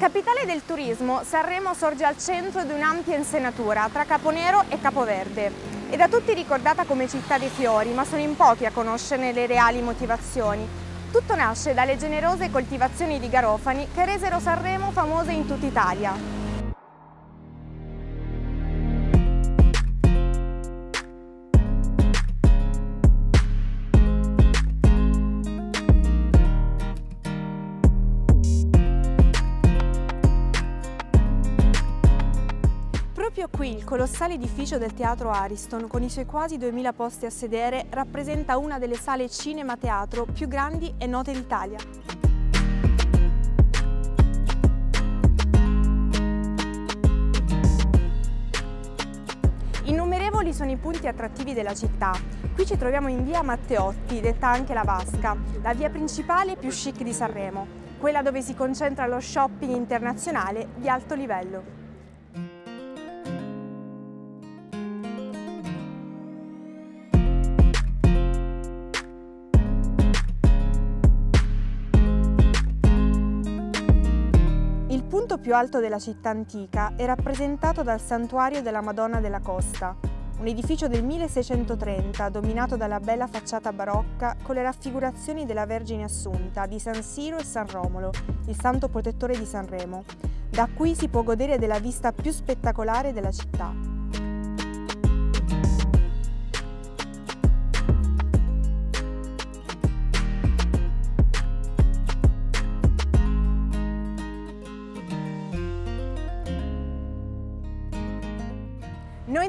Capitale del turismo, Sanremo sorge al centro di un'ampia insenatura tra Caponero e Capoverde. È da tutti ricordata come città dei fiori, ma sono in pochi a conoscerne le reali motivazioni. Tutto nasce dalle generose coltivazioni di garofani che resero Sanremo famosa in tutta Italia. Proprio qui il colossale edificio del Teatro Ariston, con i suoi quasi 2000 posti a sedere, rappresenta una delle sale cinema-teatro più grandi e note d'Italia. Innumerevoli sono i punti attrattivi della città. Qui ci troviamo in via Matteotti, detta anche la Vasca, la via principale più chic di Sanremo, quella dove si concentra lo shopping internazionale di alto livello. Più alto della città antica è rappresentato dal santuario della Madonna della Costa, un edificio del 1630 dominato dalla bella facciata barocca con le raffigurazioni della Vergine Assunta, di San Siro e San Romolo, il santo protettore di Sanremo. Da qui si può godere della vista più spettacolare della città.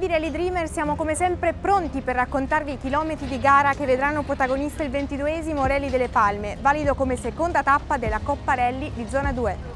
Di Rally Dreamer siamo come sempre pronti per raccontarvi i chilometri di gara che vedranno protagonista il 22esimo Rally delle Palme, valido come seconda tappa della Coppa Rally di zona 2.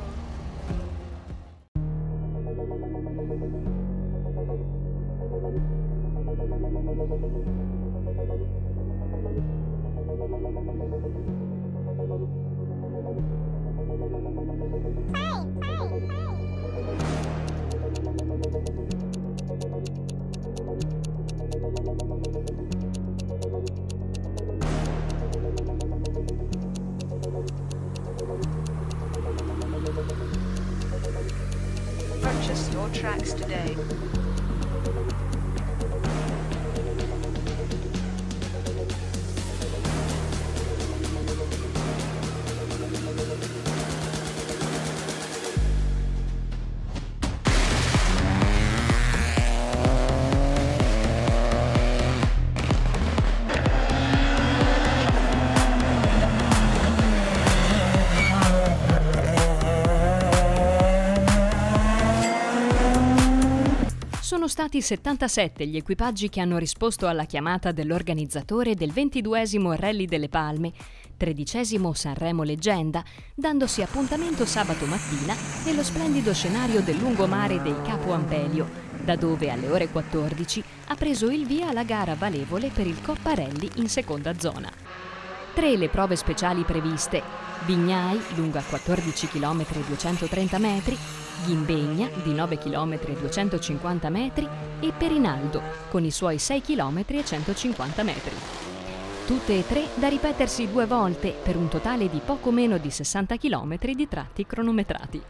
Tracks today. Sono stati 77 gli equipaggi che hanno risposto alla chiamata dell'organizzatore del 22 Rally delle Palme, 13 Sanremo Leggenda, dandosi appuntamento sabato mattina nello splendido scenario del lungomare dei Capo Ampelio, da dove alle ore 14 ha preso il via la gara valevole per il Coppa Rally in seconda zona. Tre le prove speciali previste. Vignai, lunga 14 km e 230 metri, Ghimbegna, di 9 km e 250 metri, e Perinaldo, con i suoi 6 km e 150 metri. Tutte e tre da ripetersi due volte per un totale di poco meno di 60 km di tratti cronometrati.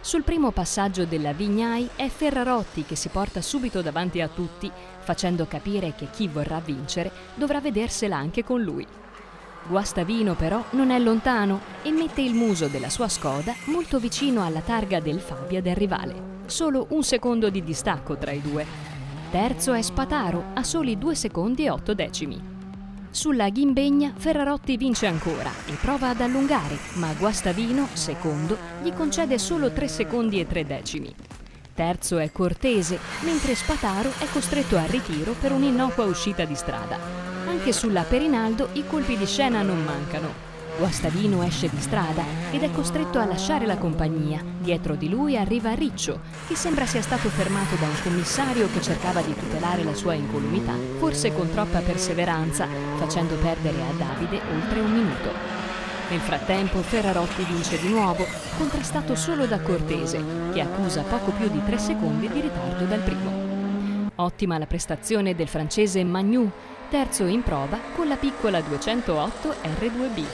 Sul primo passaggio della Vignai è Ferrarotti che si porta subito davanti a tutti, facendo capire che chi vorrà vincere dovrà vedersela anche con lui. Guastavino però non è lontano e mette il muso della sua Skoda molto vicino alla targa del Fabia del rivale. Solo un secondo di distacco tra i due. Terzo è Spataro a soli 2 secondi e 8 decimi. Sulla Ghimbegna Ferrarotti vince ancora e prova ad allungare, ma Guastavino, secondo, gli concede solo 3 secondi e 3 decimi. Terzo è Cortese, mentre Spataro è costretto al ritiro per un'innocua uscita di strada. Anche sulla Perinaldo i colpi di scena non mancano. Guastavino esce di strada ed è costretto a lasciare la compagnia. Dietro di lui arriva Riccio, che sembra sia stato fermato da un commissario che cercava di tutelare la sua incolumità, forse con troppa perseveranza, facendo perdere a Davide oltre un minuto. Nel frattempo Ferrarotti vince di nuovo, contrastato solo da Cortese, che accusa poco più di tre secondi di ritardo dal primo. Ottima la prestazione del francese Magnou, terzo in prova con la piccola 208 R2B.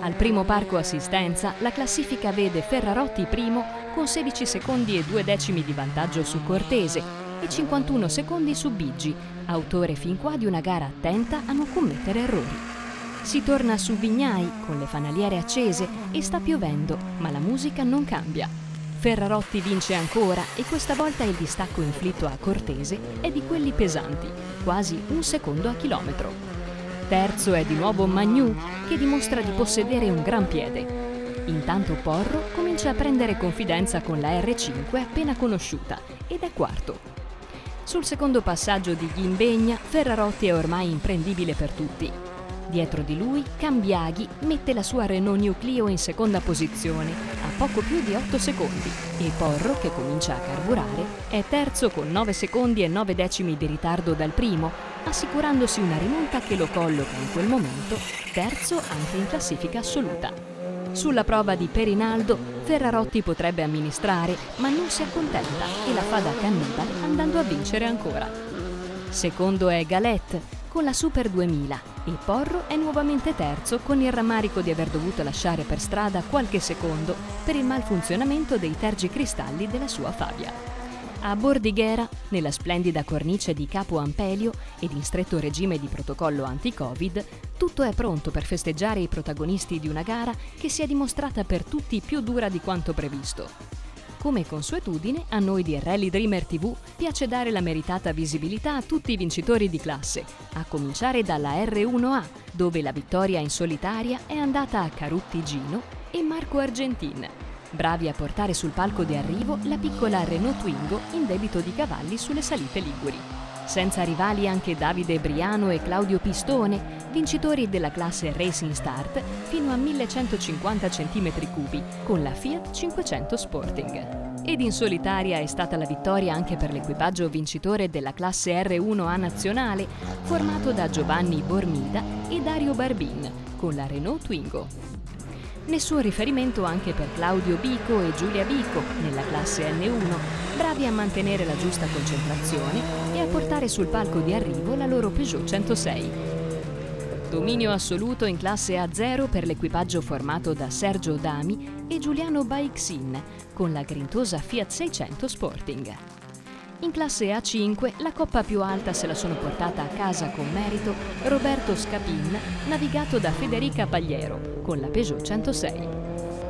Al primo parco assistenza la classifica vede Ferrarotti primo con 16 secondi e 2 decimi di vantaggio su Cortese e 51 secondi su Biggi, autore fin qua di una gara attenta a non commettere errori. Si torna su Vignai con le fanaliere accese e sta piovendo, ma la musica non cambia. Ferrarotti vince ancora e questa volta il distacco inflitto a Cortese è di quelli pesanti, quasi un secondo a chilometro. Terzo è di nuovo Magnu, che dimostra di possedere un gran piede. Intanto Porro comincia a prendere confidenza con la R5 appena conosciuta ed è quarto. Sul secondo passaggio di Ghimbegna, Ferrarotti è ormai imprendibile per tutti. Dietro di lui, Cambiaghi mette la sua Renault New Clio in seconda posizione, a poco più di 8 secondi, e Porro, che comincia a carburare, è terzo con 9 secondi e 9 decimi di ritardo dal primo, assicurandosi una rimonta che lo colloca in quel momento terzo anche in classifica assoluta. Sulla prova di Perinaldo, Ferrarotti potrebbe amministrare, ma non si accontenta e la fa da cannibale andando a vincere ancora. Secondo è Galet con la Super 2000 e Porro è nuovamente terzo con il rammarico di aver dovuto lasciare per strada qualche secondo per il malfunzionamento dei tergicristalli della sua Fabia. A Bordighera, nella splendida cornice di Capo Ampelio ed in stretto regime di protocollo anti-Covid, tutto è pronto per festeggiare i protagonisti di una gara che si è dimostrata per tutti più dura di quanto previsto. Come consuetudine, a noi di Rally Dreamer TV piace dare la meritata visibilità a tutti i vincitori di classe, a cominciare dalla R1A, dove la vittoria in solitaria è andata a Carutti Gino e Marco Argentin, bravi a portare sul palco di arrivo la piccola Renault Twingo in debito di cavalli sulle salite liguri. Senza rivali anche Davide Briano e Claudio Pistone, vincitori della classe Racing Start fino a 1150 cm3 con la Fiat 500 Sporting. Ed in solitaria è stata la vittoria anche per l'equipaggio vincitore della classe R1A nazionale, formato da Giovanni Bormida e Dario Barbin, con la Renault Twingo. Nessun riferimento anche per Claudio Bico e Giulia Bico nella classe N1, bravi a mantenere la giusta concentrazione portare sul palco di arrivo la loro Peugeot 106. Dominio assoluto in classe A0 per l'equipaggio formato da Sergio Dami e Giuliano Baixin con la grintosa Fiat 600 Sporting. In classe A5 la coppa più alta se la sono portata a casa con merito Roberto Scapin, navigato da Federica Pagliero, con la Peugeot 106.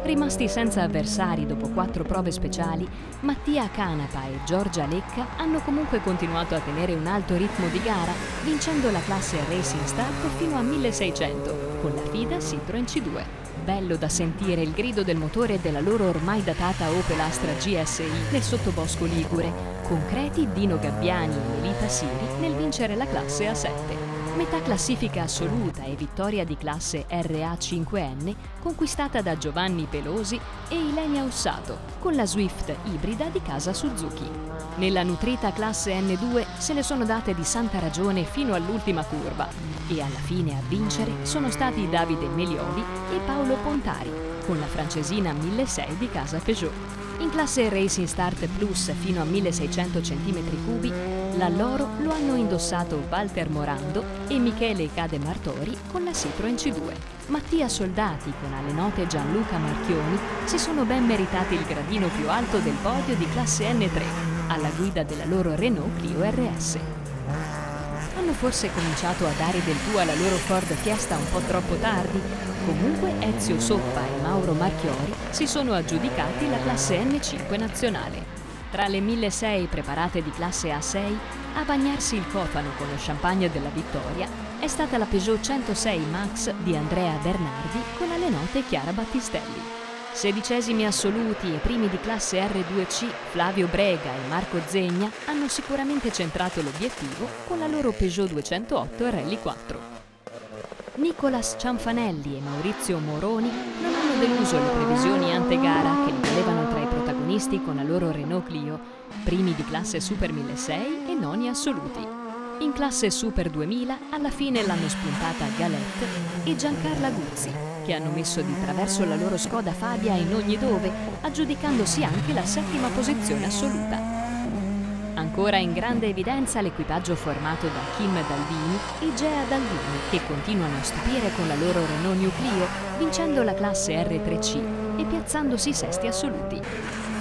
Rimasti senza avversari dopo quattro prove speciali, Mattia Canapa e Giorgia Lecca hanno comunque continuato a tenere un alto ritmo di gara, vincendo la classe Racing Start fino a 1600 con la FIDA Citroen C2 bello da sentire il grido del motore della loro ormai datata Opel Astra GSI nel sottobosco Ligure, concreti Dino Gabbiani e Melita Siri nel vincere la classe A7. Metà classifica assoluta e vittoria di classe RA5N conquistata da Giovanni Pelosi e Ilenia Ussato con la Swift ibrida di casa Suzuki. Nella nutrita classe N2 se ne sono date di santa ragione fino all'ultima curva e alla fine a vincere sono stati Davide Melioli e Paolo Pontari con la francesina 1600 di casa Peugeot. In classe Racing Start Plus fino a 1600 cm3, l'alloro lo hanno indossato Walter Morando e Michele Cade Martori con la Citroen C2. Mattia Soldati con alle note Gianluca Marchioni si sono ben meritati il gradino più alto del podio di classe N3, alla guida della loro Renault Clio RS. Hanno forse cominciato a dare del tuo alla loro Ford Fiesta un po' troppo tardi, Comunque Ezio Soppa e Mauro Marchiori si sono aggiudicati la classe N5 nazionale. Tra le 1600 preparate di classe A6, a bagnarsi il cofano con lo champagne della vittoria è stata la Peugeot 106 Max di Andrea Bernardi con alle note Chiara Battistelli. Sedicesimi assoluti e primi di classe R2C Flavio Brega e Marco Zegna hanno sicuramente centrato l'obiettivo con la loro Peugeot 208 Rally 4. Nicolas Cianfanelli e Maurizio Moroni non hanno deluso le previsioni ante gara che li i protagonisti con la loro Renault Clio, primi di classe Super 1600 e noni assoluti. In classe Super 2000 alla fine l'hanno spuntata Galette e Giancarla Guzzi, che hanno messo di traverso la loro Skoda Fabia in ogni dove, aggiudicandosi anche la settima posizione assoluta ancora in grande evidenza l'equipaggio formato da Kim Daldini e Gea Daldini, che continuano a stupire con la loro Renault New Clio, vincendo la classe R3C e piazzandosi sesti assoluti.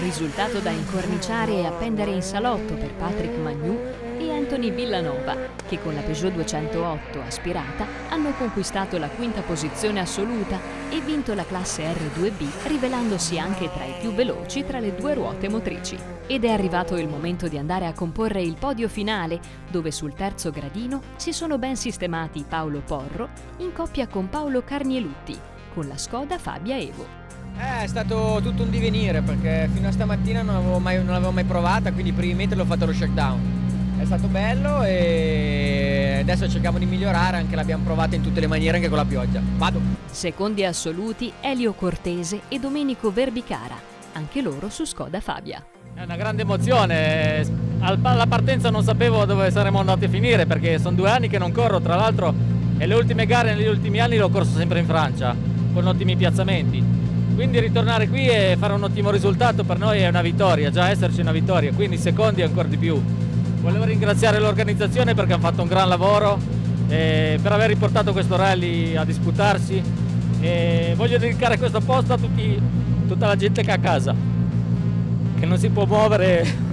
Risultato da incorniciare e appendere in salotto per Patrick Magnu e Anthony Villanova, che con la Peugeot 208 aspirata hanno conquistato la quinta posizione assoluta e vinto la classe R2B, rivelandosi anche tra i più veloci tra le due ruote motrici. Ed è arrivato il momento di andare a comporre il podio finale, dove sul terzo gradino si sono ben sistemati Paolo Porro in coppia con Paolo Carnielutti, con la Skoda Fabia Evo. Eh, è stato tutto un divenire perché fino a stamattina non l'avevo mai, non l'avevo mai provata, quindi metri l'ho fatto lo shakedown. È stato bello e adesso cerchiamo di migliorare, anche l'abbiamo provata in tutte le maniere anche con la pioggia. Vado! Secondi assoluti Elio Cortese e Domenico Verbicara, anche loro su Skoda Fabia. È una grande emozione, alla partenza non sapevo dove saremmo andati a finire perché sono due anni che non corro, tra l'altro e le ultime gare negli ultimi anni l'ho corso sempre in Francia, con ottimi piazzamenti. Quindi ritornare qui e fare un ottimo risultato per noi è una vittoria, già esserci una vittoria, quindi secondi ancora di più. Volevo ringraziare l'organizzazione perché hanno fatto un gran lavoro eh, per aver riportato questo rally a disputarsi. E voglio dedicare questo posto a tutti, tutta la gente che è a casa, che non si può muovere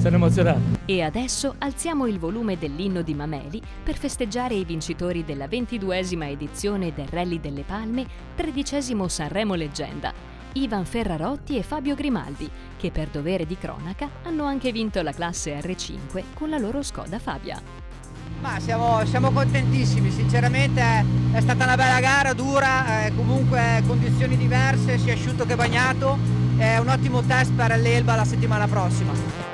sono emozionato. E adesso alziamo il volume dell'inno di Mameli per festeggiare i vincitori della ventiduesima edizione del Rally delle Palme, tredicesimo Sanremo Leggenda, Ivan Ferrarotti e Fabio Grimaldi, che per dovere di cronaca hanno anche vinto la classe R5 con la loro Skoda Fabia. Ma siamo, siamo contentissimi, sinceramente è stata una bella gara, dura, eh, comunque condizioni diverse, sia asciutto che bagnato, è un ottimo test per l'Elba la settimana prossima.